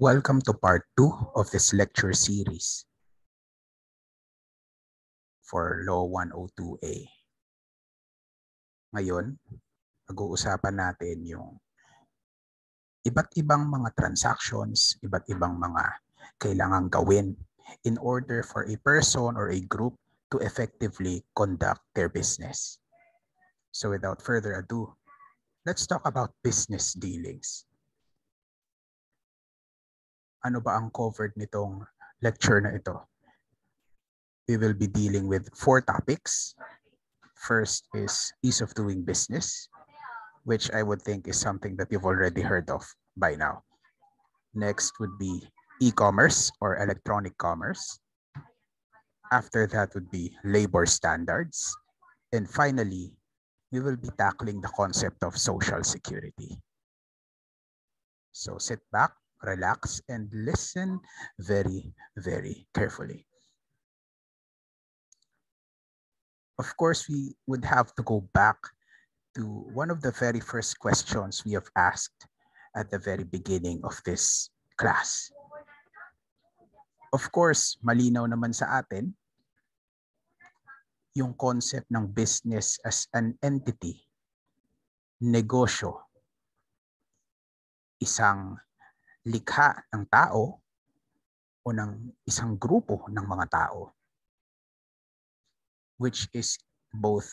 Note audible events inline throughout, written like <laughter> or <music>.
Welcome to part 2 of this lecture series for Law 102A. Ngayon, pag-uusapan natin yung iba't ibang mga transactions, iba't ibang mga kailangang gawin in order for a person or a group to effectively conduct their business. So without further ado, let's talk about business dealings. Ano ba ang covered nitong lecture na ito? We will be dealing with four topics. First is ease of doing business, which I would think is something that you've already heard of by now. Next would be e-commerce or electronic commerce. After that would be labor standards. And finally, we will be tackling the concept of social security. So sit back, relax, and listen very, very carefully. Of course, we would have to go back to one of the very first questions we have asked at the very beginning of this class. Of course, malinaw naman sa atin yung concept ng business as an entity, negosyo, isang likha ng tao o ng isang grupo ng mga tao which is both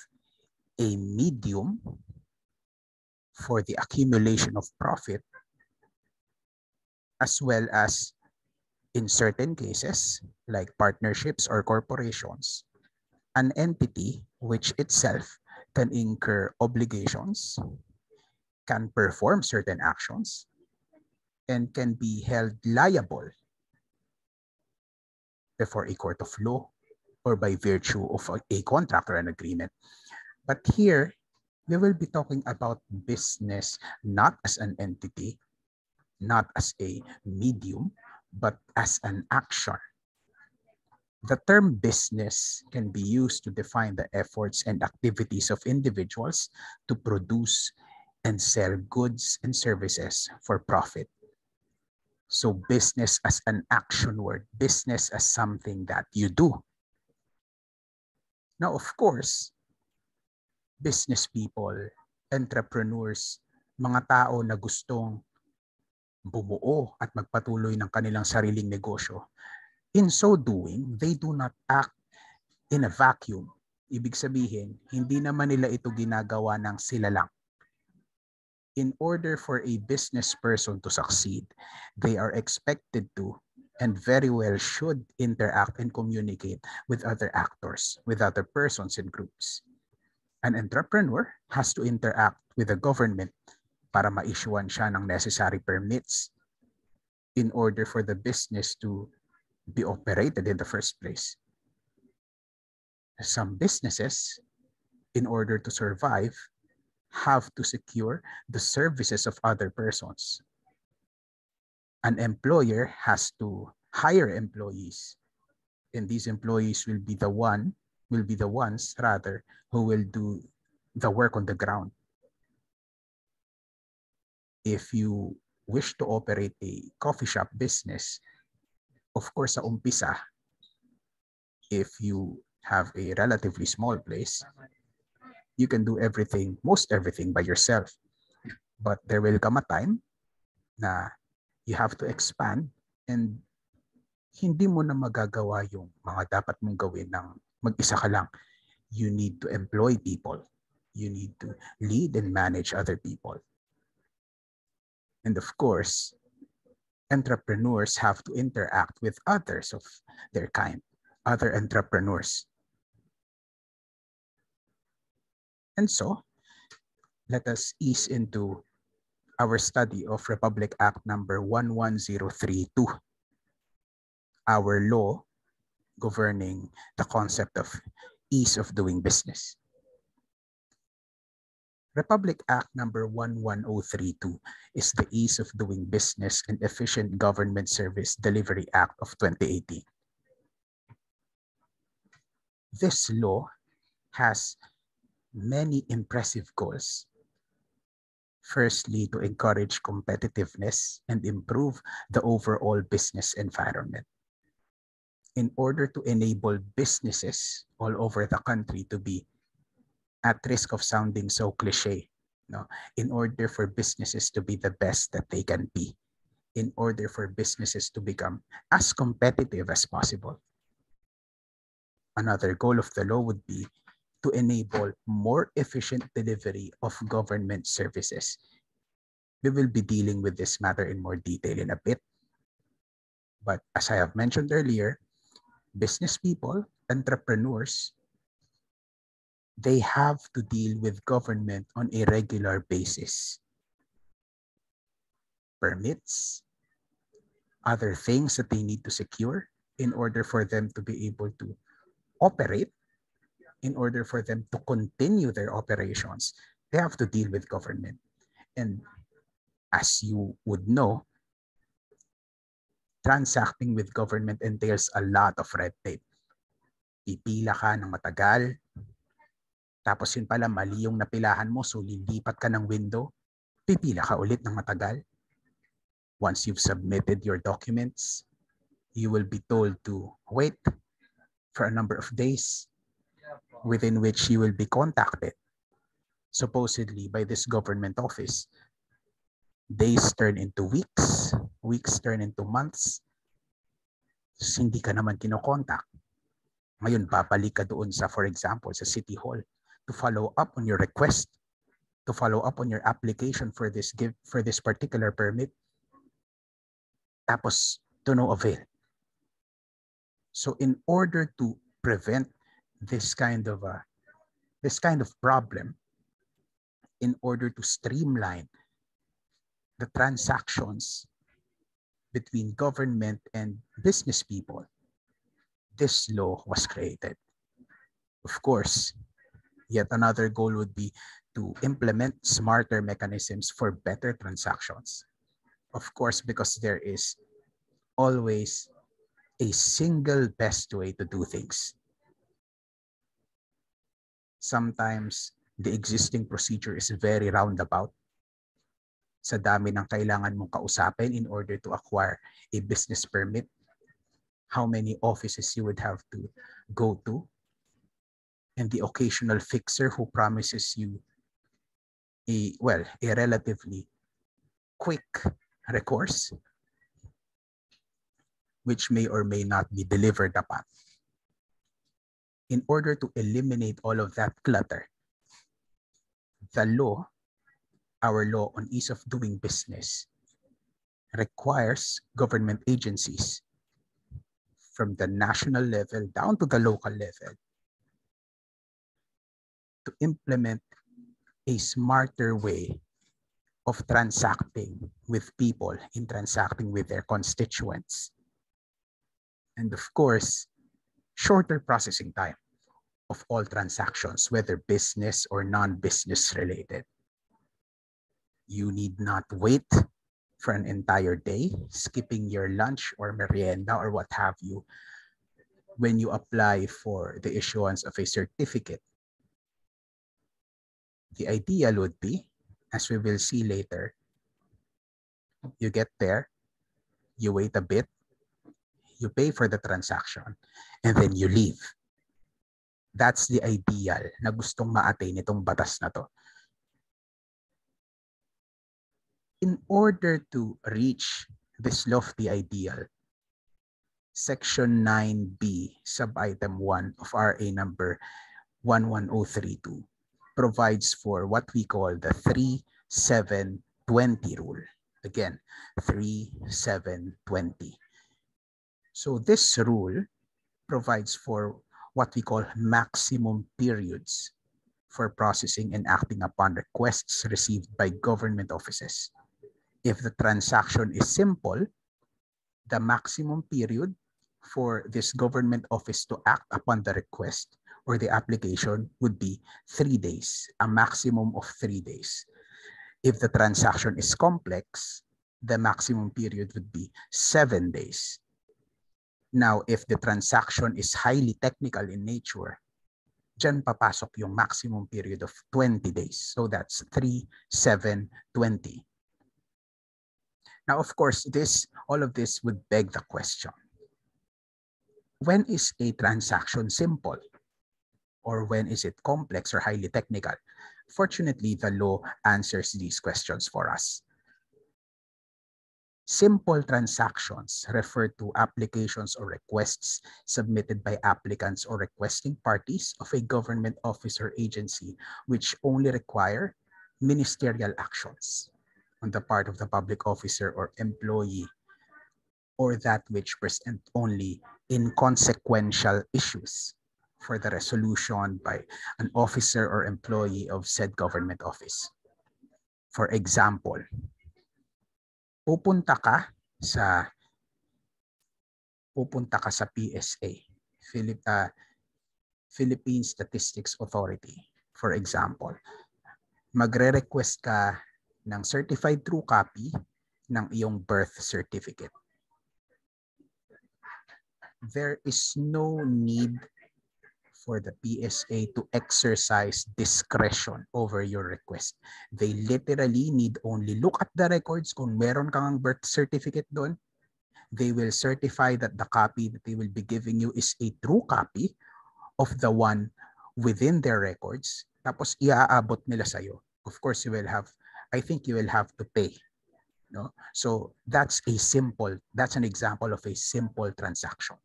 a medium for the accumulation of profit as well as in certain cases, like partnerships or corporations, an entity which itself can incur obligations, can perform certain actions, and can be held liable before a court of law or by virtue of a, contract or an agreement. But here, we will be talking about business not as an entity, not as a medium, but as an action. The term business can be used to define the efforts and activities of individuals to produce and sell goods and services for profit. So business as an action word, business as something that you do. Now, of course, business people, entrepreneurs, mga tao na gustong bumuo at magpatuloy ng kanilang sariling negosyo. In so doing, they do not act in a vacuum. Ibig sabihin, hindi naman nila ito ginagawa ng sila lang. In order for a business person to succeed, they are expected to and very well should interact and communicate with other actors, with other persons and groups. An entrepreneur has to interact with the government para ma-issuean siya ng necessary permits in order for the business to be operated in the first place. Some businesses, in order to survive, have to secure the services of other persons. An employer has to hire employees, and these employees will be the one will be the ones rather who will do the work on the ground if you wish to operate a coffee shop business, of course, sa umpisa, if you have a relatively small place, you can do everything, most everything by yourself. But there will come a time na you have to expand and hindi mo na magagawa yung mga dapat mong gawin ng mag-isa ka lang. You need to employ people. You need to lead and manage other people. And of course, entrepreneurs have to interact with others of their kind, other entrepreneurs. And so, let us ease into our study of Republic Act number 11032, our law governing the concept of ease of doing business. Republic Act number 11032 is the Ease of Doing Business and Efficient Government Service Delivery Act of 2018. This law has many impressive goals. Firstly, to encourage competitiveness and improve the overall business environment. In order to enable businesses all over the country to be at risk of sounding so cliche, no? in order for businesses to be the best that they can be, in order for businesses to become as competitive as possible. Another goal of the law would be to enable more efficient delivery of government services. We will be dealing with this matter in more detail in a bit. But as I have mentioned earlier, business people, entrepreneurs, they have to deal with government on a regular basis. Permits, other things that they need to secure in order for them to be able to operate in order for them to continue their operations, they have to deal with government. And as you would know, transacting with government entails a lot of red tape. Pipila ka ng matagal, tapos yun pala mali yung napilahan mo, so lilipat ka ng window, pipila ka ulit ng matagal. Once you've submitted your documents, you will be told to wait for a number of days within which you will be contacted, supposedly by this government office. Days turn into weeks, weeks turn into months. So, hindi ka naman kinokontak. Ngayon, babalik ka doon sa, for example, sa City Hall to follow up on your request, to follow up on your application for this give for this particular permit. Tapos, to no avail. So in order to prevent this kind of a this kind of problem in order to streamline the transactions between government and business people. This law was created. Of course yet another goal would be to implement smarter mechanisms for better transactions. Of course because there is always a single best way to do things sometimes the existing procedure is very roundabout. Sa dami ng kailangan mong kausapin in order to acquire a business permit, how many offices you would have to go to, and the occasional fixer who promises you a, well, a relatively quick recourse, which may or may not be delivered upon in order to eliminate all of that clutter, the law, our law on ease of doing business, requires government agencies from the national level down to the local level to implement a smarter way of transacting with people in transacting with their constituents. And of course, shorter processing time of all transactions, whether business or non-business related. You need not wait for an entire day, skipping your lunch or merienda or what have you, when you apply for the issuance of a certificate. The ideal would be, as we will see later, you get there, you wait a bit, you pay for the transaction, and then you leave. That's the ideal na gustong ma-attain itong batas na to. In order to reach this lofty ideal, Section 9B, sub-item 1 of RA number 11032 provides for what we call the 3720 rule. Again, 3720. So this rule provides for what we call maximum periods for processing and acting upon requests received by government offices. If the transaction is simple, the maximum period for this government office to act upon the request or the application would be three days, a maximum of three days. If the transaction is complex, the maximum period would be seven days. Now, if the transaction is highly technical in nature, Diyan papasok yung maximum period of 20 days. So that's 3, 7, 20. Now, of course, this all of this would beg the question. When is a transaction simple? Or when is it complex or highly technical? Fortunately, the law answers these questions for us. Simple transactions refer to applications or requests submitted by applicants or requesting parties of a government office or agency which only require ministerial actions on the part of the public officer or employee or that which present only inconsequential issues for the resolution by an officer or employee of said government office. For example, pupunta ka sa pupunta ka sa PSA, Philip, uh, Philippine Statistics Authority, for example. Magre-request ka ng certified true copy ng iyong birth certificate. There is no need for the PSA to exercise discretion over your request. They literally need only look at the records kung meron kang birth certificate doon. They will certify that the copy that they will be giving you is a true copy of the one within their records. Tapos iaabot nila sa'yo. Of course, you will have, I think you will have to pay. No? So that's a simple, that's an example of a simple transaction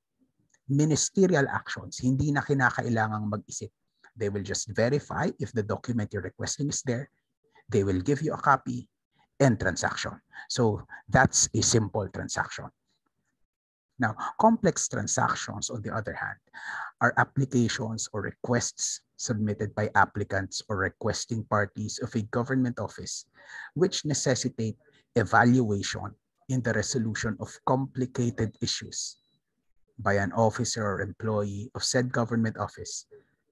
ministerial actions, hindi na kinakailangang mag-isip. They will just verify if the document you're requesting is there. They will give you a copy and transaction. So that's a simple transaction. Now, complex transactions, on the other hand, are applications or requests submitted by applicants or requesting parties of a government office, which necessitate evaluation in the resolution of complicated issues by an officer or employee of said government office,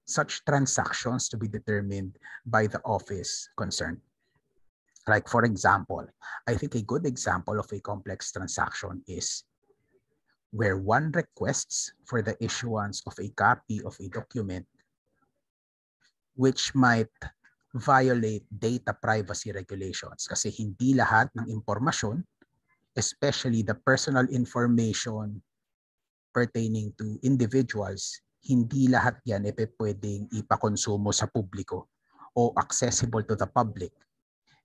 such transactions to be determined by the office concerned. Like for example, I think a good example of a complex transaction is where one requests for the issuance of a copy of a document which might violate data privacy regulations kasi hindi lahat ng impormasyon, especially the personal information pertaining to individuals, hindi lahat yan e pwedeng ipakonsumo sa publiko o accessible to the public.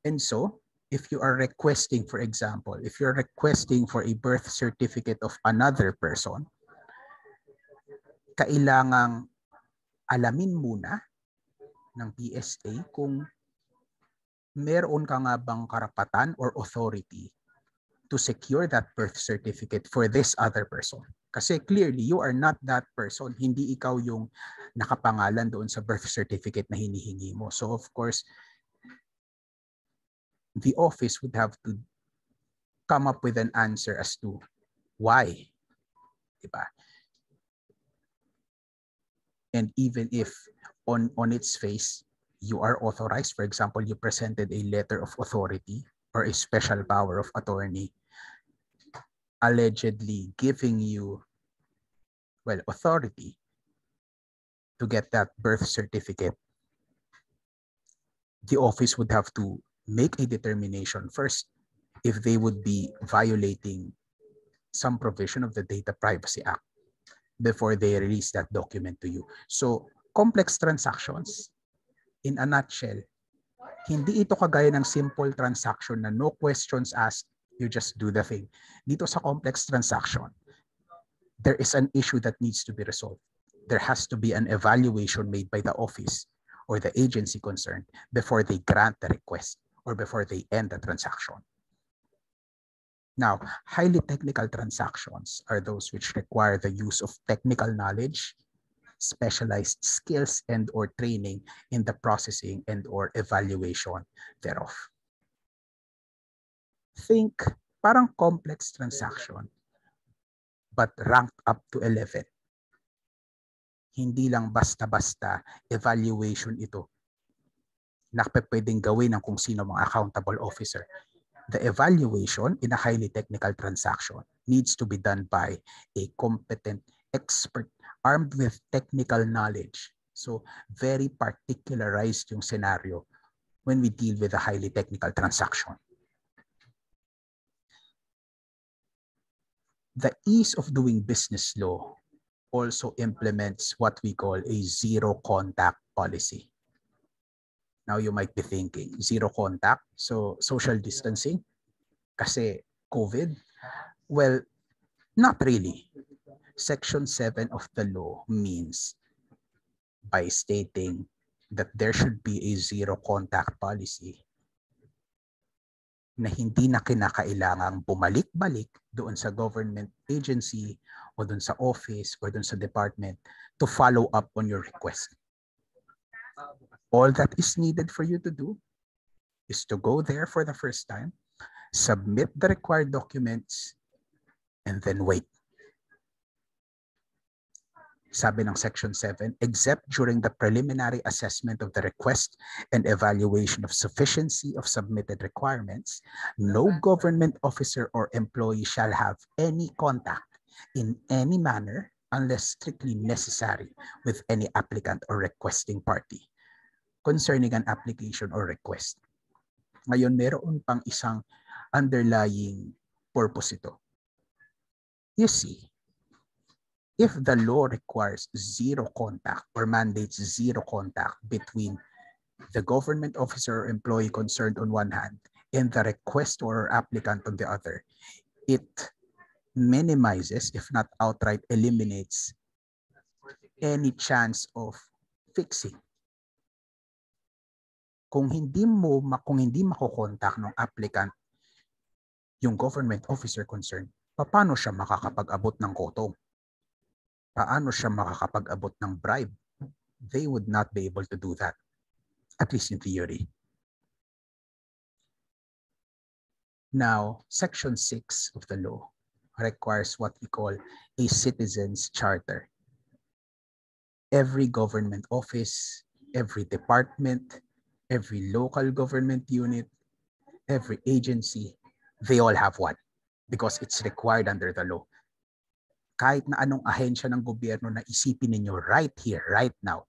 And so, if you are requesting, for example, if you're requesting for a birth certificate of another person, kailangang alamin muna ng PSA kung meron ka nga bang karapatan or authority to secure that birth certificate for this other person. Kasi clearly, you are not that person. Hindi ikaw yung nakapangalan doon sa birth certificate na hinihingi mo. So of course, the office would have to come up with an answer as to why. Diba? And even if on, on its face, you are authorized, for example, you presented a letter of authority or a special power of attorney allegedly giving you, well, authority to get that birth certificate, the office would have to make a determination first if they would be violating some provision of the Data Privacy Act before they release that document to you. So, complex transactions, in a nutshell, hindi ito kagaya ng simple transaction na no questions asked, you just do the thing. Dito sa complex transaction, there is an issue that needs to be resolved. There has to be an evaluation made by the office or the agency concerned before they grant the request or before they end the transaction. Now, highly technical transactions are those which require the use of technical knowledge, specialized skills and or training in the processing and or evaluation thereof think parang complex transaction but ranked up to 11. Hindi lang basta-basta evaluation ito na pwedeng gawin ng kung sino mga accountable officer. The evaluation in a highly technical transaction needs to be done by a competent expert armed with technical knowledge So very particularized yung scenario when we deal with a highly technical transaction. The ease of doing business law also implements what we call a zero contact policy. Now you might be thinking, zero contact, so social distancing, kasi COVID? Well, not really. Section 7 of the law means by stating that there should be a zero contact policy na hindi na kinakailangang bumalik-balik doon sa government agency o doon sa office or doon sa department to follow up on your request. All that is needed for you to do is to go there for the first time, submit the required documents, and then wait. Sabi ng Section 7, except during the preliminary assessment of the request and evaluation of sufficiency of submitted requirements, no government officer or employee shall have any contact in any manner unless strictly necessary with any applicant or requesting party concerning an application or request. Ngayon, meron pang isang underlying purpose ito. You see, if the law requires zero contact or mandates zero contact between the government officer or employee concerned on one hand and the request or applicant on the other, it minimizes, if not outright eliminates, any chance of fixing. Kung hindi mo, kung hindi makokontak ng applicant yung government officer concerned, paano siya makakapag-abot ng koto? Paano siya makakapag-abot ng bribe? They would not be able to do that, at least in theory. Now, Section 6 of the law requires what we call a citizen's charter. Every government office, every department, every local government unit, every agency, they all have one because it's required under the law kahit na anong ahensya ng gobyerno na isipin ninyo right here, right now,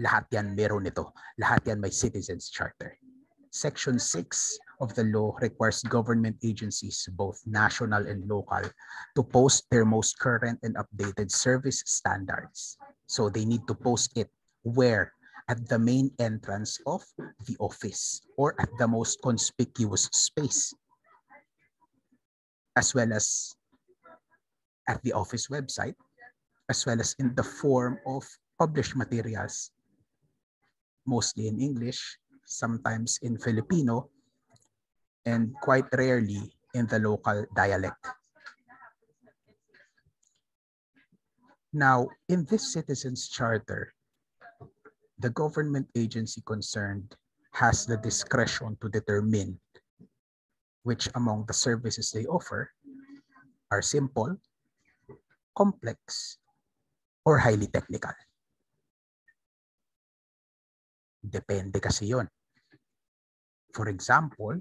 lahat yan meron nito. Lahat yan may citizens charter. Section 6 of the law requires government agencies, both national and local, to post their most current and updated service standards. So they need to post it where? At the main entrance of the office or at the most conspicuous space, as well as at the office website, as well as in the form of published materials, mostly in English, sometimes in Filipino, and quite rarely in the local dialect. Now, in this Citizens Charter, the government agency concerned has the discretion to determine which among the services they offer are simple, complex, or highly technical. Depende kasi yon. For example,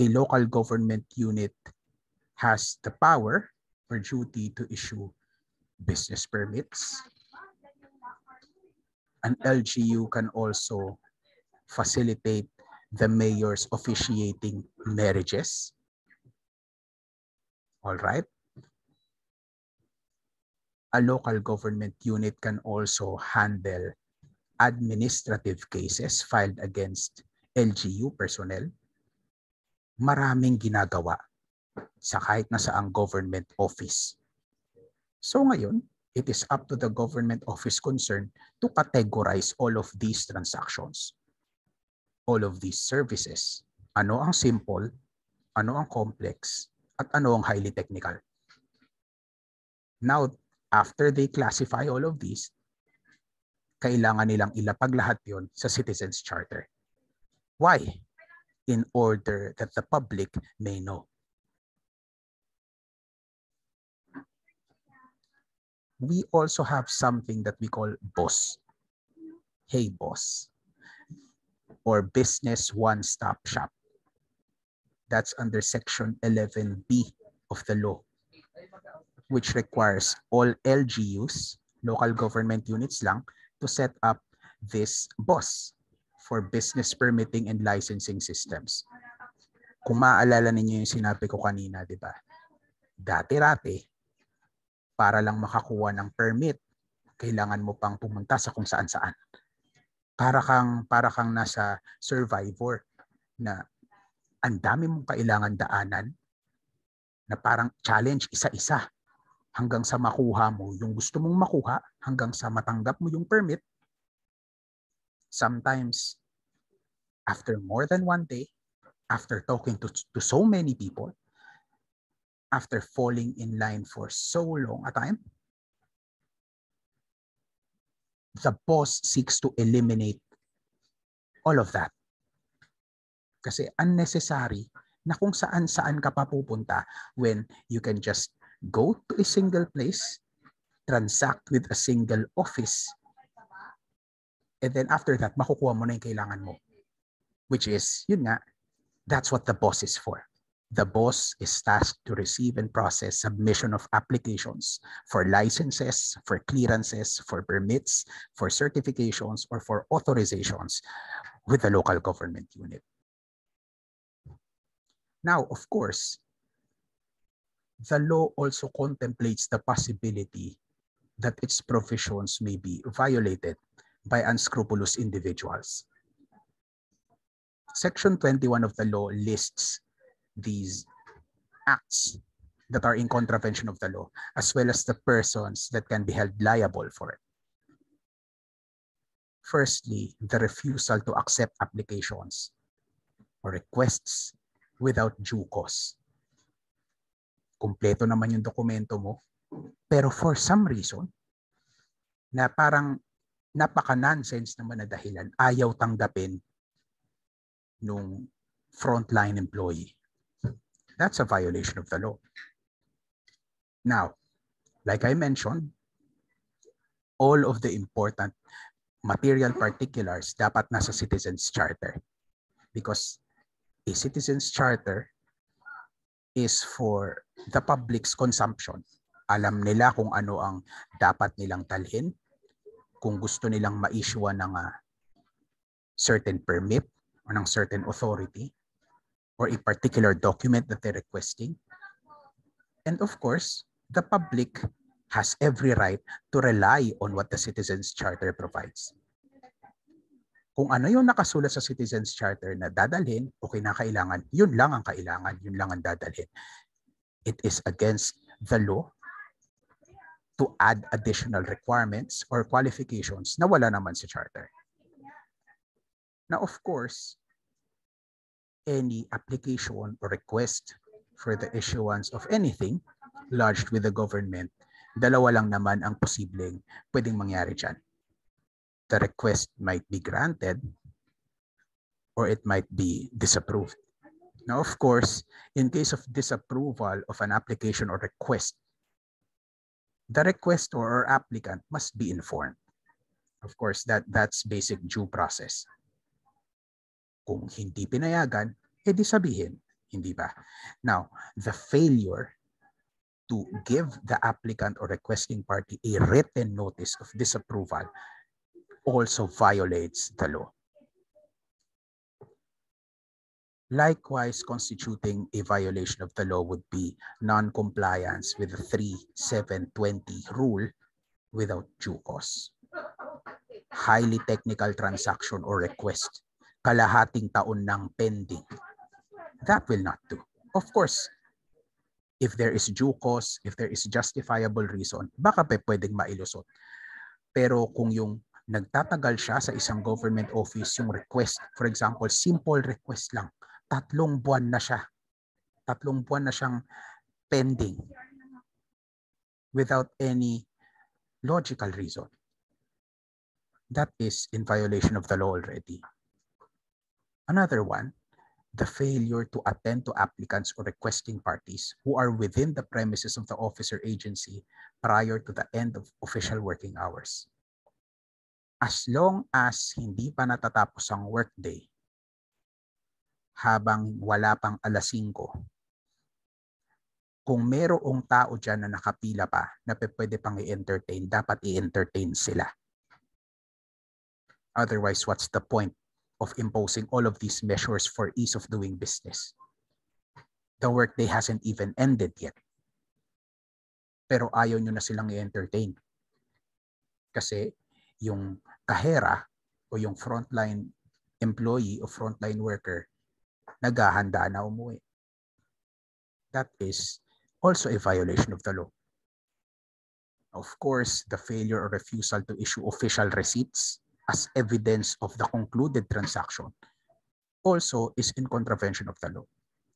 a local government unit has the power or duty to issue business permits. An LGU can also facilitate the mayor's officiating marriages. All right a local government unit can also handle administrative cases filed against LGU personnel. Maraming ginagawa sa kahit na saang government office. So ngayon, it is up to the government office concerned to categorize all of these transactions, all of these services. Ano ang simple, ano ang complex, at ano ang highly technical. Now, after they classify all of these, kailangan nilang ilapag lahat yon sa Citizens Charter. Why? In order that the public may know. We also have something that we call BOSS. Hey BOSS. Or Business One-Stop Shop. That's under Section 11B of the law which requires all LGUs, local government units lang to set up this BOS for business permitting and licensing systems. Kung maaalala ninyo yung sinabi ko kanina, di ba? Dati-rati, para lang makakuha ng permit, kailangan mo pang pumunta sa kung saan-saan. Para kang, para kang nasa survivor na ang dami mong kailangan daanan na parang challenge isa-isa hanggang sa makuha mo yung gusto mong makuha, hanggang sa matanggap mo yung permit. Sometimes, after more than one day, after talking to, to so many people, after falling in line for so long a time, the boss seeks to eliminate all of that. Kasi unnecessary na kung saan-saan ka pa pupunta when you can just go to a single place, transact with a single office, and then after that, makukuha mo na yung kailangan mo. Which is, yun nga, that's what the boss is for. The boss is tasked to receive and process submission of applications for licenses, for clearances, for permits, for certifications, or for authorizations with the local government unit. Now, of course, the law also contemplates the possibility that its provisions may be violated by unscrupulous individuals. Section 21 of the law lists these acts that are in contravention of the law, as well as the persons that can be held liable for it. Firstly, the refusal to accept applications or requests without due cause. Kompleto naman yung dokumento mo, pero for some reason, na parang napaka-nonsense naman na dahilan, ayaw tanggapin nung frontline employee. That's a violation of the law. Now, like I mentioned, all of the important material particulars dapat nasa Citizens Charter. Because a Citizens Charter is for the public's consumption. Alam nila kung ano ang dapat nilang talhin, kung gusto nilang ma-issue ng uh, certain permit or ng certain authority, or a particular document that they're requesting. And of course, the public has every right to rely on what the Citizens Charter provides. Kung ano yung nakasulat sa Citizens Charter na dadalhin o kinakailangan, yun lang ang kailangan, yun lang ang dadalhin. It is against the law to add additional requirements or qualifications na wala naman sa charter. Now, of course, any application or request for the issuance of anything lodged with the government, dalawa lang naman ang posibleng pwedeng mangyari dyan. The request might be granted or it might be disapproved. Now, of course, in case of disapproval of an application or request, the requestor or applicant must be informed. Of course, that, that's basic due process. Kung hindi pinayagan, edi sabihin, hindi ba? Now, the failure to give the applicant or requesting party a written notice of disapproval also violates the law. Likewise, constituting a violation of the law would be non-compliance with the 3720 rule without due cause. Highly technical transaction or request kalahating taon ng pending. That will not do. Of course, if there is due cause, if there is justifiable reason, baka pa pwedeng mailusot. Pero kung yung nagtatagal siya sa isang government office yung request, for example, simple request lang, tatlong buwan na siya. Tatlong buwan na siyang pending without any logical reason. That is in violation of the law already. Another one, the failure to attend to applicants or requesting parties who are within the premises of the officer agency prior to the end of official working hours. As long as hindi pa natatapos ang workday, habang wala pang alas 5, kung merong tao dyan na nakapila pa na pwede pang i-entertain, dapat i-entertain sila. Otherwise, what's the point of imposing all of these measures for ease of doing business? The workday hasn't even ended yet. Pero ayaw nyo na silang i-entertain. Kasi yung kahera o yung frontline employee o frontline worker naghahanda na umuwi. That is also a violation of the law. Of course, the failure or refusal to issue official receipts as evidence of the concluded transaction also is in contravention of the law.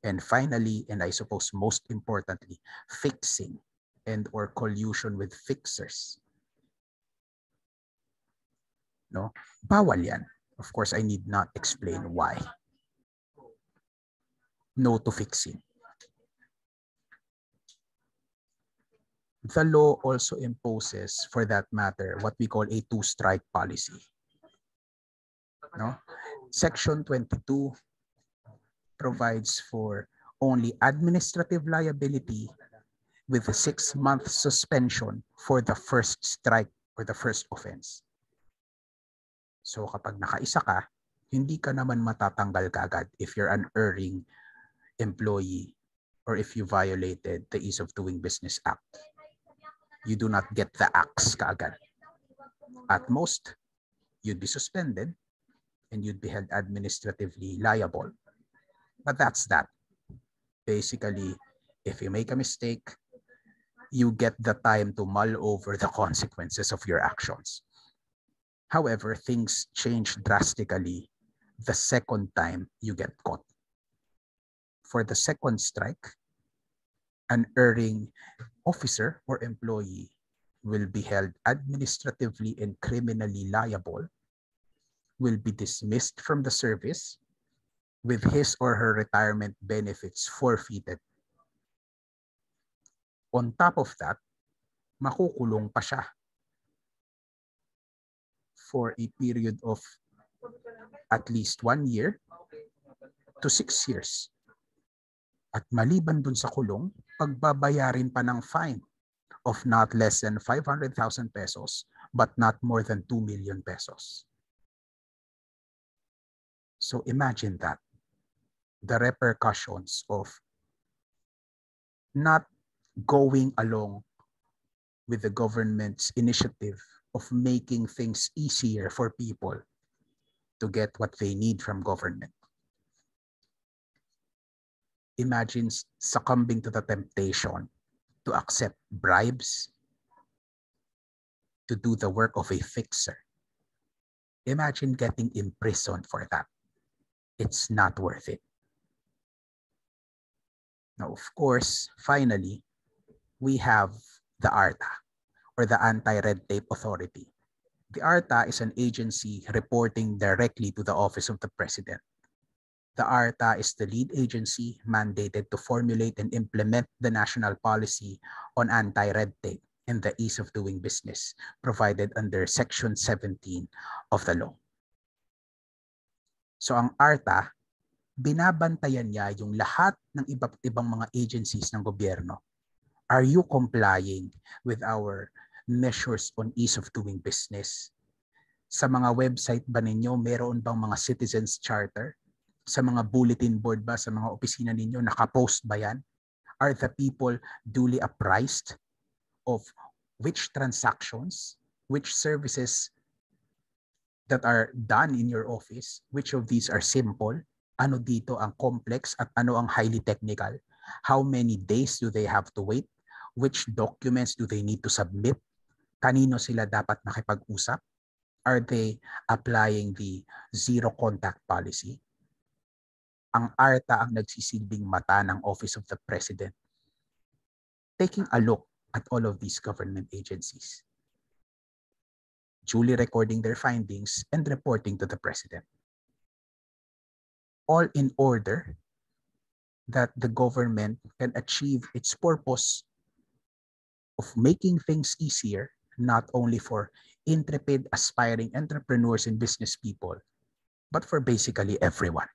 And finally, and I suppose most importantly, fixing and or collusion with fixers. No? Bawal yan. Of course, I need not explain why. No to fixing. The law also imposes, for that matter, what we call a two-strike policy. No? Section 22 provides for only administrative liability with a six-month suspension for the first strike or the first offense. So kapag nakaisa ka, hindi ka naman matatanggal kagad if you're an erring employee or if you violated the Ease of Doing Business Act you do not get the axe kaagad. At most, you'd be suspended and you'd be held administratively liable. But that's that. Basically, if you make a mistake, you get the time to mull over the <laughs> consequences of your actions. However, things change drastically the second time you get caught. For the second strike, an erring officer or employee will be held administratively and criminally liable, will be dismissed from the service with his or her retirement benefits forfeited. On top of that, makukulong pa siya for a period of at least one year to six years. At maliban dun sa kulong, pagbabayarin pa ng fine of not less than 500,000 pesos but not more than 2 million pesos. So imagine that. The repercussions of not going along with the government's initiative of making things easier for people to get what they need from government imagines succumbing to the temptation to accept bribes to do the work of a fixer. Imagine getting imprisoned for that. It's not worth it. Now, of course, finally, we have the ARTA, or the Anti-Red Tape Authority. The ARTA is an agency reporting directly to the Office of the President. The ARTA is the lead agency mandated to formulate and implement the national policy on anti-red tape and the ease of doing business provided under Section 17 of the law. So ang ARTA, binabantayan niya yung lahat ng iba't ibang mga agencies ng gobyerno. Are you complying with our measures on ease of doing business? Sa mga website ba ninyo, meron bang mga citizens charter? Sa mga bulletin board ba, sa mga opisina ninyo, nakapost ba yan? Are the people duly apprised of which transactions, which services that are done in your office, which of these are simple, ano dito ang complex at ano ang highly technical, how many days do they have to wait, which documents do they need to submit, kanino sila dapat nakipag-usap, are they applying the zero contact policy, ang ARTA ang nagsisilbing mata ng Office of the President. Taking a look at all of these government agencies, duly recording their findings and reporting to the President. All in order that the government can achieve its purpose of making things easier, not only for intrepid, aspiring entrepreneurs and business people, but for basically everyone.